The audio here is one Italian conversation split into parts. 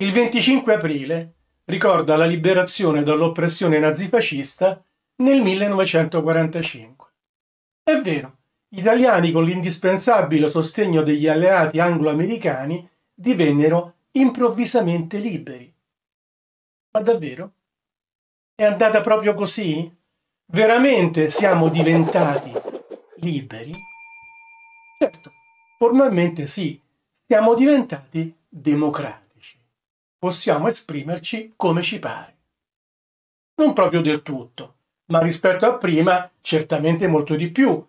Il 25 aprile ricorda la liberazione dall'oppressione nazifascista nel 1945. È vero, gli italiani con l'indispensabile sostegno degli alleati anglo-americani divennero improvvisamente liberi. Ma davvero? È andata proprio così? Veramente siamo diventati liberi? Certo, formalmente sì, siamo diventati democratici possiamo esprimerci come ci pare. Non proprio del tutto, ma rispetto a prima certamente molto di più.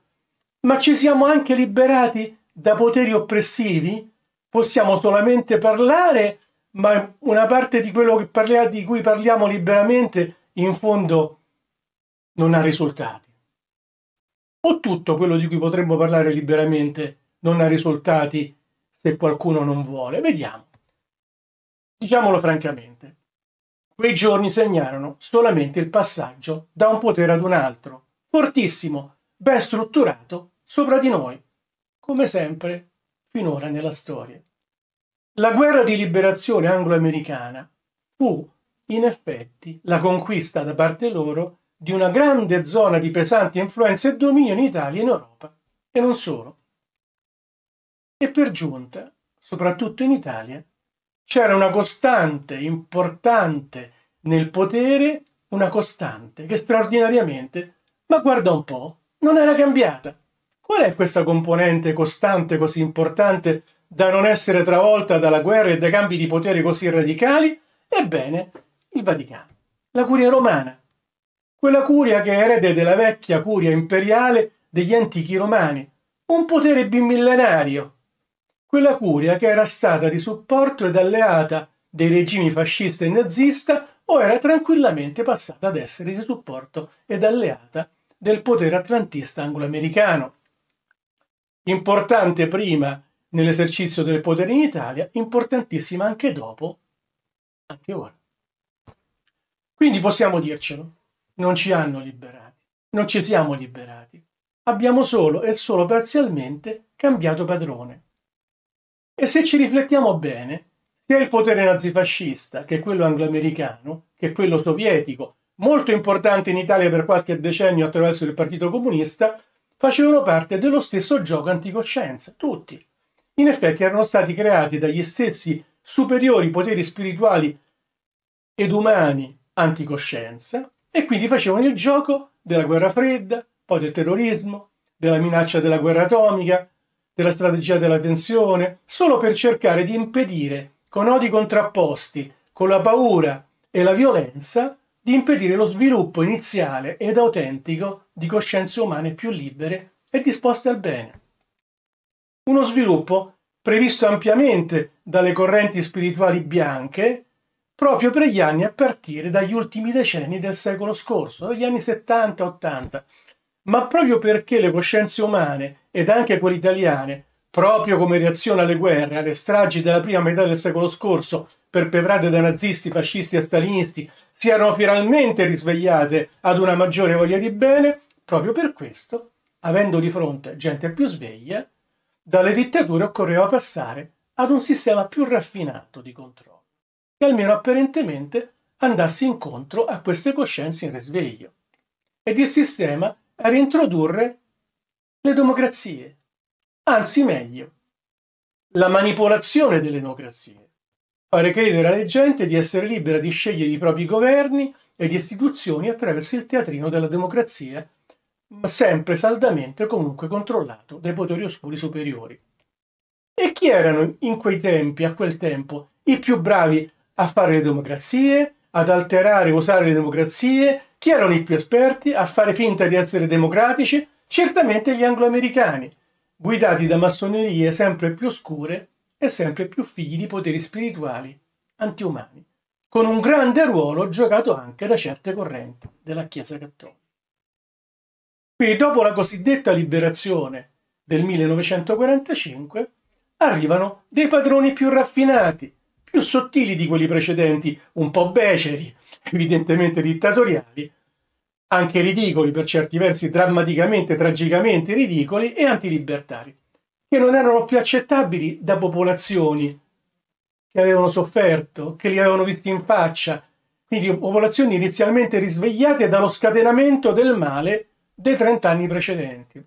Ma ci siamo anche liberati da poteri oppressivi? Possiamo solamente parlare, ma una parte di quello parla, di cui parliamo liberamente in fondo non ha risultati. O tutto quello di cui potremmo parlare liberamente non ha risultati se qualcuno non vuole? Vediamo. Diciamolo francamente, quei giorni segnarono solamente il passaggio da un potere ad un altro, fortissimo, ben strutturato, sopra di noi, come sempre finora nella storia. La guerra di liberazione anglo-americana fu, in effetti, la conquista da parte loro di una grande zona di pesanti influenze e dominio in Italia e in Europa, e non solo. E per giunta, soprattutto in Italia, c'era una costante importante nel potere, una costante che straordinariamente, ma guarda un po', non era cambiata. Qual è questa componente costante così importante da non essere travolta dalla guerra e dai cambi di potere così radicali? Ebbene, il Vaticano, la curia romana, quella curia che è erede della vecchia curia imperiale degli antichi romani, un potere bimillenario quella curia che era stata di supporto ed alleata dei regimi fascista e nazista o era tranquillamente passata ad essere di supporto ed alleata del potere atlantista anglo-americano. Importante prima nell'esercizio del potere in Italia, importantissima anche dopo, anche ora. Quindi possiamo dircelo, non ci hanno liberati, non ci siamo liberati, abbiamo solo e solo parzialmente cambiato padrone. E se ci riflettiamo bene, sia il potere nazifascista che quello angloamericano, che quello sovietico, molto importante in Italia per qualche decennio attraverso il Partito Comunista, facevano parte dello stesso gioco anticoscienza, tutti. In effetti erano stati creati dagli stessi superiori poteri spirituali ed umani anticoscienza e quindi facevano il gioco della guerra fredda, poi del terrorismo, della minaccia della guerra atomica, della strategia della tensione, solo per cercare di impedire, con odi contrapposti, con la paura e la violenza, di impedire lo sviluppo iniziale ed autentico di coscienze umane più libere e disposte al bene. Uno sviluppo previsto ampiamente dalle correnti spirituali bianche proprio per gli anni a partire dagli ultimi decenni del secolo scorso, dagli anni 70-80, ma proprio perché le coscienze umane ed anche quelle italiane, proprio come reazione alle guerre, alle stragi della prima metà del secolo scorso perpetrate da nazisti, fascisti e stalinisti, si erano finalmente risvegliate ad una maggiore voglia di bene, proprio per questo, avendo di fronte gente più sveglia, dalle dittature occorreva passare ad un sistema più raffinato di controllo, che almeno apparentemente andasse incontro a queste coscienze in risveglio. Ed il sistema a reintrodurre le democrazie, anzi meglio, la manipolazione delle democrazie, fare credere alla gente di essere libera di scegliere i propri governi e di istituzioni attraverso il teatrino della democrazia, ma sempre saldamente comunque controllato dai poteri oscuri superiori. E chi erano in quei tempi, a quel tempo, i più bravi a fare le democrazie, ad alterare e usare le democrazie, chi erano i più esperti a fare finta di essere democratici? Certamente gli angloamericani, guidati da massonerie sempre più oscure e sempre più figli di poteri spirituali antiumani, con un grande ruolo giocato anche da certe correnti della Chiesa cattolica. Qui, dopo la cosiddetta liberazione del 1945, arrivano dei padroni più raffinati, più sottili di quelli precedenti, un po' beceri, evidentemente dittatoriali, anche ridicoli per certi versi, drammaticamente, tragicamente ridicoli e antilibertari, che non erano più accettabili da popolazioni che avevano sofferto, che li avevano visti in faccia, quindi popolazioni inizialmente risvegliate dallo scatenamento del male dei 30 anni precedenti.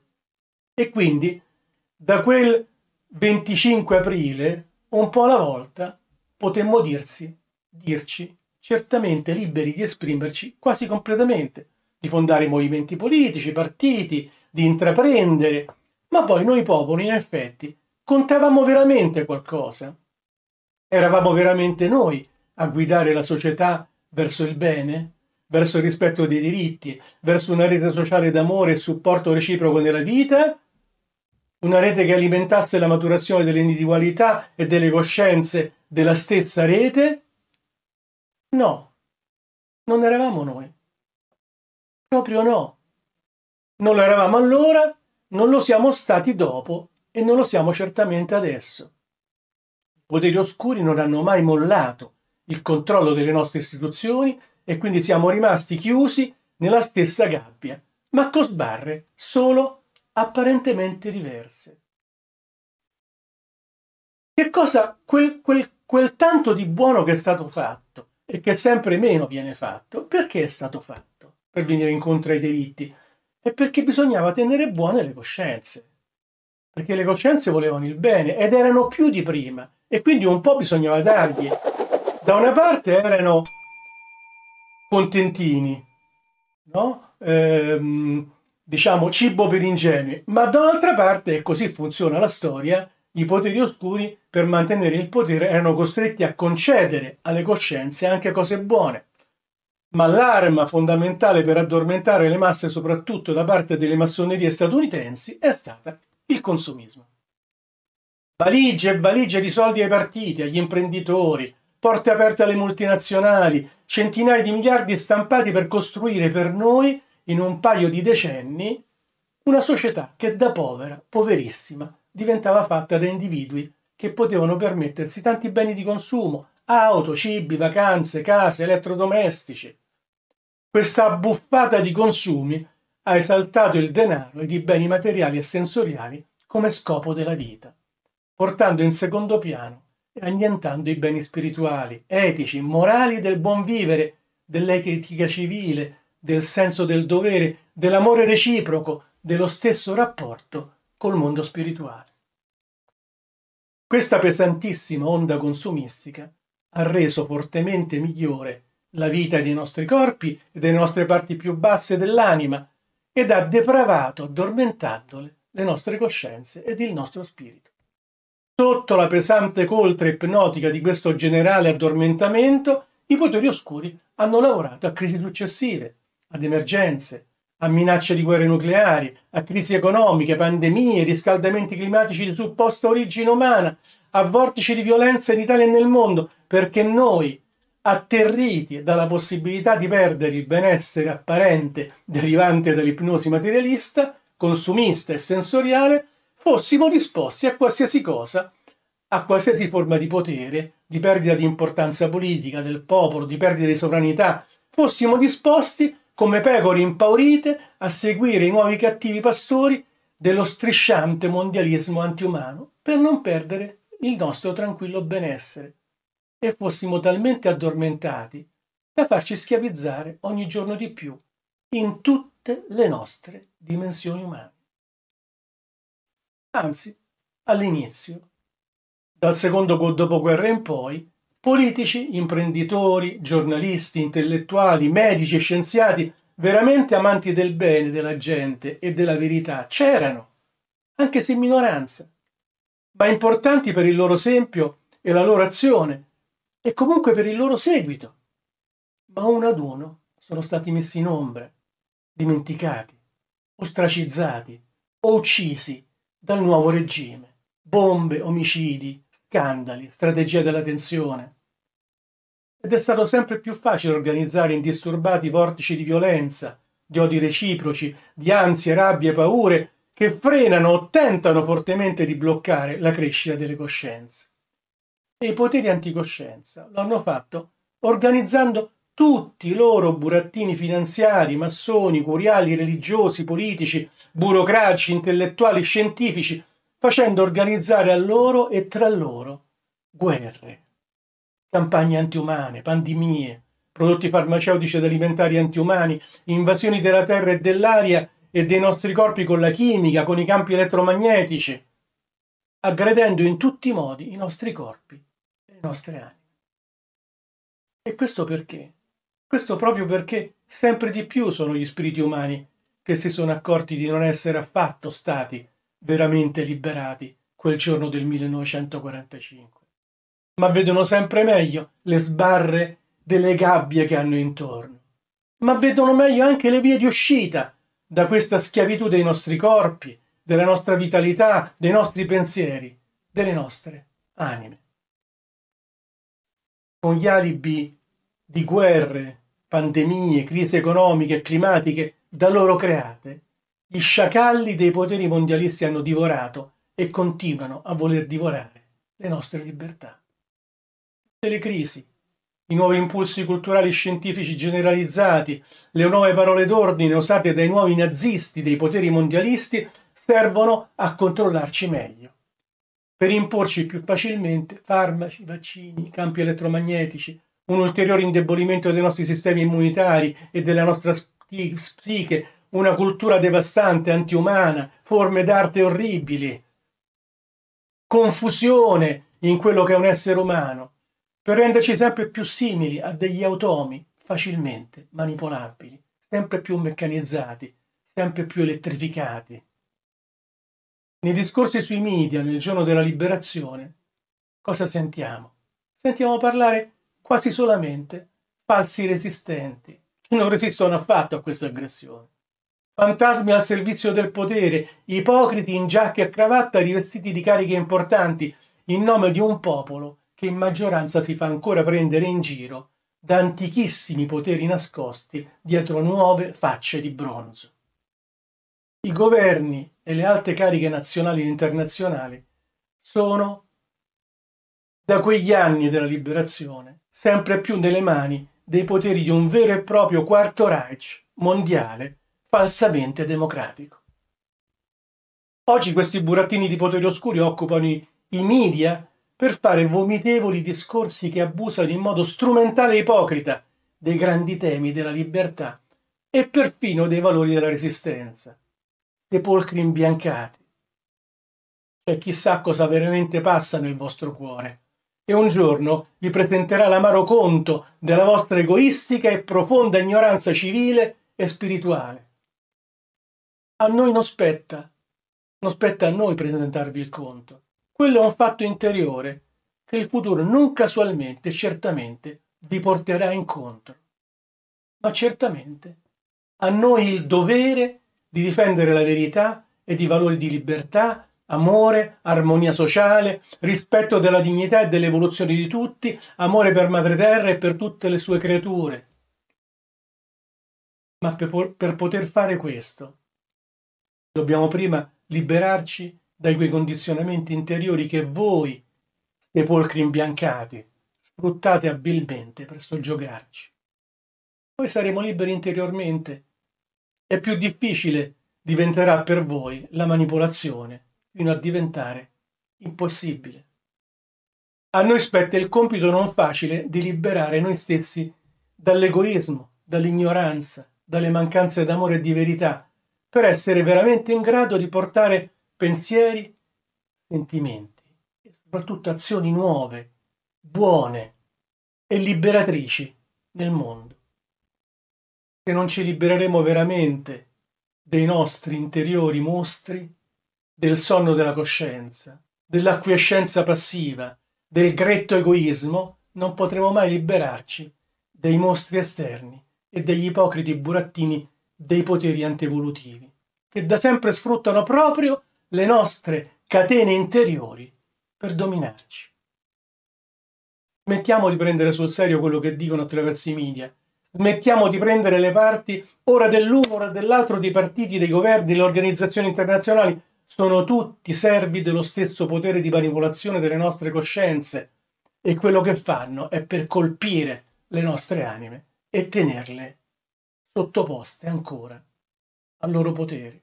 E quindi da quel 25 aprile, un po' alla volta, potemmo dirsi, dirci certamente liberi di esprimerci quasi completamente, di fondare movimenti politici, partiti, di intraprendere, ma poi noi popoli in effetti contavamo veramente qualcosa. Eravamo veramente noi a guidare la società verso il bene, verso il rispetto dei diritti, verso una rete sociale d'amore e supporto reciproco nella vita, una rete che alimentasse la maturazione delle individualità e delle coscienze della stessa rete? No, non eravamo noi. Proprio no. Non lo eravamo allora, non lo siamo stati dopo e non lo siamo certamente adesso. I poteri oscuri non hanno mai mollato il controllo delle nostre istituzioni e quindi siamo rimasti chiusi nella stessa gabbia, ma con sbarre solo apparentemente diverse. Che cosa quel, quel, quel tanto di buono che è stato fatto e che sempre meno viene fatto, perché è stato fatto? Per venire incontro ai diritti? E perché bisognava tenere buone le coscienze. Perché le coscienze volevano il bene ed erano più di prima e quindi un po' bisognava dargli da una parte erano contentini, no? Ehm, diciamo cibo per ingenui, ma dall'altra parte, e così funziona la storia, i poteri oscuri per mantenere il potere erano costretti a concedere alle coscienze anche cose buone. Ma l'arma fondamentale per addormentare le masse, soprattutto da parte delle massonerie statunitensi, è stata il consumismo. Valigie e valigie di soldi ai partiti, agli imprenditori, porte aperte alle multinazionali, centinaia di miliardi stampati per costruire per noi, in un paio di decenni, una società che da povera, poverissima, diventava fatta da individui che potevano permettersi tanti beni di consumo, auto, cibi, vacanze, case, elettrodomestici. Questa buffata di consumi ha esaltato il denaro ed i beni materiali e sensoriali come scopo della vita, portando in secondo piano e annientando i beni spirituali, etici, morali del buon vivere, dell'etica civile, del senso del dovere, dell'amore reciproco, dello stesso rapporto col mondo spirituale. Questa pesantissima onda consumistica ha reso fortemente migliore la vita dei nostri corpi e delle nostre parti più basse dell'anima ed ha depravato, addormentandole, le nostre coscienze ed il nostro spirito. Sotto la pesante coltre ipnotica di questo generale addormentamento, i poteri oscuri hanno lavorato a crisi successive, ad emergenze, a minacce di guerre nucleari, a crisi economiche, pandemie, riscaldamenti climatici di supposta origine umana, a vortici di violenza in Italia e nel mondo, perché noi, atterriti dalla possibilità di perdere il benessere apparente derivante dall'ipnosi materialista, consumista e sensoriale, fossimo disposti a qualsiasi cosa, a qualsiasi forma di potere, di perdita di importanza politica del popolo, di perdita di sovranità, fossimo disposti, come pecore impaurite, a seguire i nuovi cattivi pastori dello strisciante mondialismo antiumano per non perdere il nostro tranquillo benessere e fossimo talmente addormentati da farci schiavizzare ogni giorno di più in tutte le nostre dimensioni umane anzi, all'inizio. Dal secondo dopoguerra in poi, politici, imprenditori, giornalisti, intellettuali, medici e scienziati veramente amanti del bene della gente e della verità c'erano, anche se in minoranza, ma importanti per il loro esempio e la loro azione e comunque per il loro seguito. Ma uno ad uno sono stati messi in ombra, dimenticati, ostracizzati o uccisi dal nuovo regime. Bombe, omicidi, scandali, strategia della tensione. Ed è stato sempre più facile organizzare indisturbati vortici di violenza, di odi reciproci, di ansie, rabbie paure che frenano o tentano fortemente di bloccare la crescita delle coscienze. E i poteri anticoscienza lo hanno fatto organizzando tutti i loro burattini finanziari, massoni, curiali, religiosi, politici, burocratici, intellettuali, scientifici, facendo organizzare a loro e tra loro guerre, campagne antiumane, pandemie, prodotti farmaceutici ed alimentari antiumani, invasioni della terra e dell'aria e dei nostri corpi con la chimica, con i campi elettromagnetici, aggredendo in tutti i modi i nostri corpi e le nostre anime. E questo perché? Questo proprio perché sempre di più sono gli spiriti umani che si sono accorti di non essere affatto stati veramente liberati quel giorno del 1945, ma vedono sempre meglio le sbarre delle gabbie che hanno intorno, ma vedono meglio anche le vie di uscita da questa schiavitù dei nostri corpi, della nostra vitalità, dei nostri pensieri, delle nostre anime. Con gli alibi di guerre, pandemie, crisi economiche e climatiche da loro create, gli sciacalli dei poteri mondialisti hanno divorato e continuano a voler divorare le nostre libertà. Le crisi, i nuovi impulsi culturali scientifici generalizzati, le nuove parole d'ordine usate dai nuovi nazisti dei poteri mondialisti servono a controllarci meglio, per imporci più facilmente farmaci, vaccini, campi elettromagnetici, un ulteriore indebolimento dei nostri sistemi immunitari e della nostra psiche, una cultura devastante, antiumana, forme d'arte orribili, confusione in quello che è un essere umano, per renderci sempre più simili a degli automi facilmente manipolabili, sempre più meccanizzati, sempre più elettrificati. Nei discorsi sui media nel giorno della liberazione, cosa sentiamo? Sentiamo parlare quasi solamente falsi resistenti, che non resistono affatto a questa aggressione. Fantasmi al servizio del potere, ipocriti in giacche e cravatta rivestiti di cariche importanti in nome di un popolo che in maggioranza si fa ancora prendere in giro da antichissimi poteri nascosti dietro nuove facce di bronzo. I governi e le alte cariche nazionali e internazionali sono, da quegli anni della liberazione, sempre più nelle mani dei poteri di un vero e proprio quarto Reich mondiale falsamente democratico. Oggi questi burattini di poteri oscuri occupano i, media per fare vomitevoli discorsi che abusano in modo strumentale e ipocrita dei grandi temi della libertà e perfino dei valori della resistenza, sepolcri imbiancati. Cioè chissà cosa veramente passa nel vostro cuore e un giorno vi presenterà l'amaro conto della vostra egoistica e profonda ignoranza civile e spirituale. A noi non spetta, non spetta a noi presentarvi il conto. Quello è un fatto interiore che il futuro non casualmente certamente vi porterà incontro. Ma certamente a noi il dovere di difendere la verità e i valori di libertà, amore, armonia sociale, rispetto della dignità e dell'evoluzione di tutti, amore per Madre Terra e per tutte le sue creature. Ma per, per poter fare questo dobbiamo prima liberarci da quei condizionamenti interiori che voi, sepolcri imbiancati, sfruttate abilmente per soggiogarci. Poi saremo liberi interiormente e più difficile diventerà per voi la manipolazione fino a diventare impossibile. A noi spetta il compito non facile di liberare noi stessi dall'egoismo, dall'ignoranza, dalle mancanze d'amore e di verità, per essere veramente in grado di portare pensieri, sentimenti e soprattutto azioni nuove, buone e liberatrici nel mondo. Se non ci libereremo veramente dei nostri interiori mostri, del sonno della coscienza, dell'acquiescenza passiva, del gretto egoismo, non potremo mai liberarci dei mostri esterni e degli ipocriti burattini dei poteri antievolutivi, che da sempre sfruttano proprio le nostre catene interiori per dominarci. Smettiamo di prendere sul serio quello che dicono attraverso i media. Smettiamo di prendere le parti ora dell'uno, ora dell'altro dei partiti, dei governi, delle organizzazioni internazionali. Sono tutti servi dello stesso potere di manipolazione delle nostre coscienze e quello che fanno è per colpire le nostre anime e tenerle sottoposte ancora al loro potere.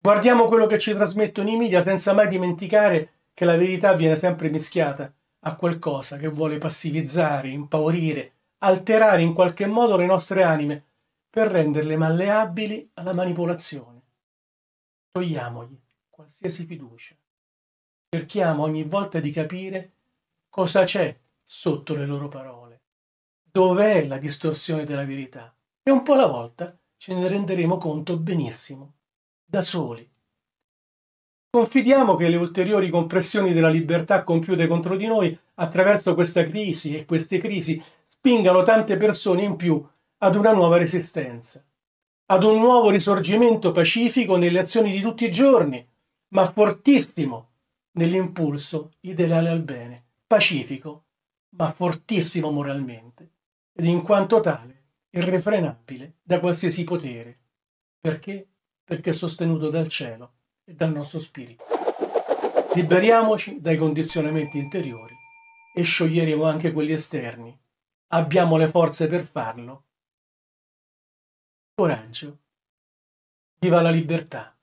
Guardiamo quello che ci trasmettono i media senza mai dimenticare che la verità viene sempre mischiata a qualcosa che vuole passivizzare, impaurire, alterare in qualche modo le nostre anime per renderle malleabili alla manipolazione. Togliamogli qualsiasi fiducia. Cerchiamo ogni volta di capire cosa c'è sotto le loro parole, dov'è la distorsione della verità e un po' alla volta ce ne renderemo conto benissimo, da soli. Confidiamo che le ulteriori compressioni della libertà compiute contro di noi attraverso questa crisi e queste crisi spingano tante persone in più ad una nuova resistenza, ad un nuovo risorgimento pacifico nelle azioni di tutti i giorni, ma fortissimo nell'impulso ideale al bene, pacifico, ma fortissimo moralmente, ed in quanto tale irrefrenabile da qualsiasi potere. Perché? Perché è sostenuto dal cielo e dal nostro spirito. Liberiamoci dai condizionamenti interiori e scioglieremo anche quelli esterni. Abbiamo le forze per farlo. Coraggio. Viva la libertà.